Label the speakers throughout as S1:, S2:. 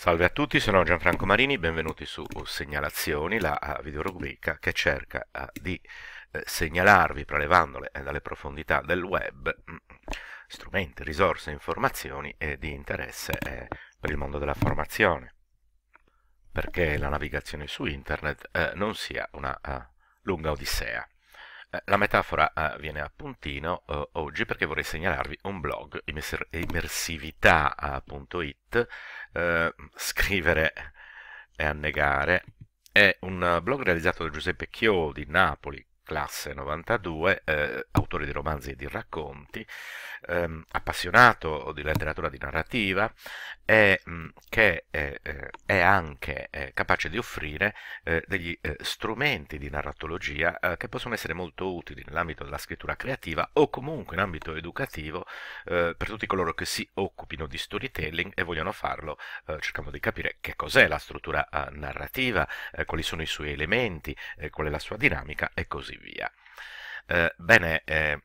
S1: Salve a tutti, sono Gianfranco Marini, benvenuti su Segnalazioni, la uh, videorubrica che cerca uh, di uh, segnalarvi, prelevandole dalle profondità del web, mm, strumenti, risorse, informazioni di interesse per il mondo della formazione, perché la navigazione su internet non sia una lunga odissea. La metafora viene a puntino oggi perché vorrei segnalarvi un blog, immersività.it, eh, scrivere e annegare, è un blog realizzato da Giuseppe Chiodi, Napoli, classe 92, eh, autore di romanzi e di racconti, ehm, appassionato di letteratura di narrativa e mh, mm, che eh, è anche eh, capace di offrire eh, degli eh, strumenti di narratologia eh, che possono essere molto utili nell'ambito della scrittura creativa o comunque in ambito educativo eh, per tutti coloro che si occupino di storytelling e vogliono farlo cercando di capire che cos'è la struttura narrativa, quali sono i suoi elementi, qual è la sua dinamica e così via. Eh, bene, eh,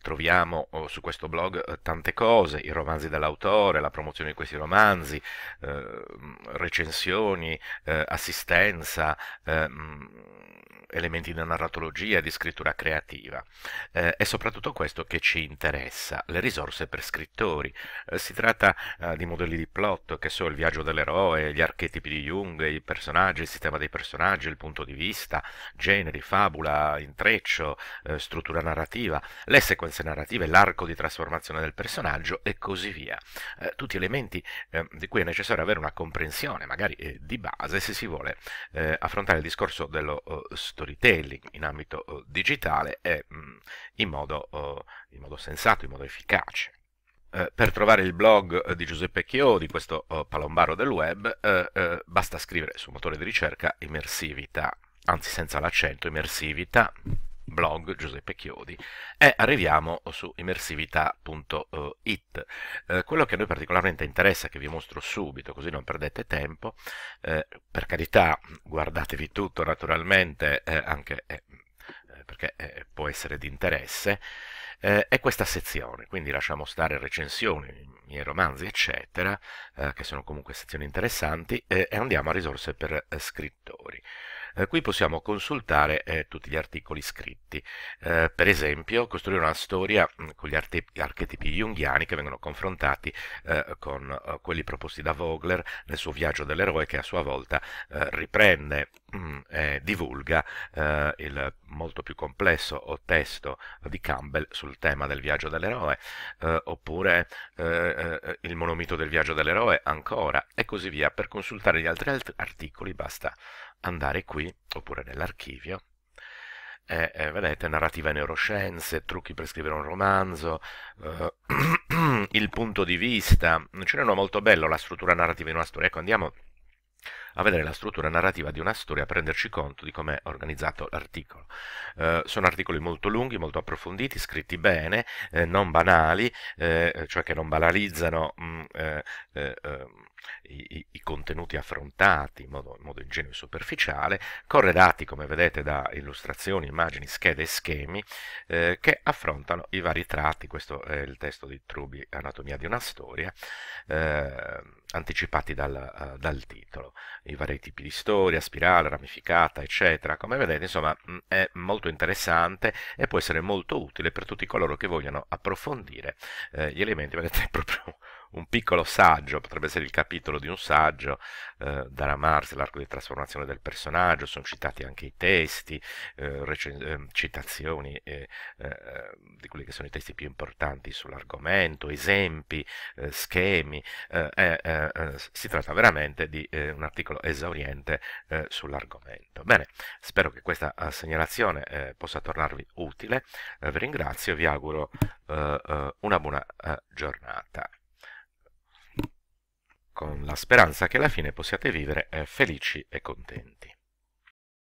S1: troviamo oh, su questo blog eh, tante cose, i romanzi dell'autore, la promozione di questi romanzi, eh, recensioni, eh, assistenza, elementi di narratologia, di scrittura creativa. Eh, è soprattutto questo che ci interessa, le risorse per scrittori. Eh, si tratta eh, di modelli di plot, che so, il viaggio dell'eroe, gli archetipi di Jung, i personaggi, il sistema dei personaggi, il punto di vista, generi, fabula, intreccio, eh, struttura narrativa, le sequenze narrative, l'arco di trasformazione del personaggio e così via. Eh, tutti elementi eh, di cui è necessario avere una comprensione, magari di base, se si vuole affrontare il discorso dello storytelling in ambito uh, digitale mh, mm, in, modo, uh, in, modo, sensato, in modo efficace. Uh, per trovare il blog di Giuseppe Chiodi, questo palombaro del web, basta scrivere sul motore di ricerca immersività, anzi senza l'accento, immersività blog Giuseppe Chiodi e arriviamo su immersività.it. Eh, quello che a noi particolarmente interessa, che vi mostro subito così non perdete tempo, eh, per carità guardatevi tutto naturalmente, eh, anche eh, eh, perché eh, può essere di interesse, è questa sezione, quindi lasciamo stare recensioni, miei romanzi eccetera, che sono comunque sezioni interessanti, e andiamo a risorse per scrittori. Eh, qui possiamo consultare eh, tutti gli articoli scritti, eh, per esempio costruire una storia mm, con gli archetipi junghiani che vengono confrontati eh, con eh, quelli proposti da Vogler nel suo viaggio dell'eroe che a sua volta eh, riprende mm, e divulga il molto più complesso testo di Campbell sul tema del viaggio dell'eroe, oppure il monomito del viaggio dell'eroe ancora, e così via. Per consultare gli altri articoli basta andare qui oppure nell'archivio e, e, vedete narrativa neuroscienze, trucchi per scrivere un romanzo, eh, il punto di vista, ce n'è uno molto bello, la struttura narrativa di una storia. Ecco, andiamo a vedere la struttura narrativa di una storia per renderci conto di come è organizzato l'articolo. Eh, sono articoli molto lunghi, molto approfonditi, scritti bene, eh, non banali, eh, cioè che non banalizzano mh, mm, i, i, contenuti affrontati in modo, in modo ingenuo e superficiale, corredati come vedete da illustrazioni, immagini, schede e schemi eh, che affrontano i vari tratti, questo è il testo di Trubi, Anatomia di una storia, eh, anticipati dal, uh, dal, titolo, i vari tipi di storia, spirale, ramificata, eccetera. Come vedete, insomma, è molto interessante e può essere molto utile per tutti coloro che vogliono approfondire eh, gli elementi, vedete, proprio un piccolo saggio, potrebbe essere il capitolo di un saggio, eh, Dara Mars, l'arco di trasformazione del personaggio, sono citati anche i testi, eh, eh citazioni eh, eh, di quelli che sono i testi più importanti sull'argomento, esempi, eh, schemi, si tratta veramente di un articolo esauriente sull'argomento. Bene, spero che questa segnalazione possa tornarvi utile, vi ringrazio e vi auguro una buona giornata con la speranza che alla fine possiate vivere eh, felici e contenti.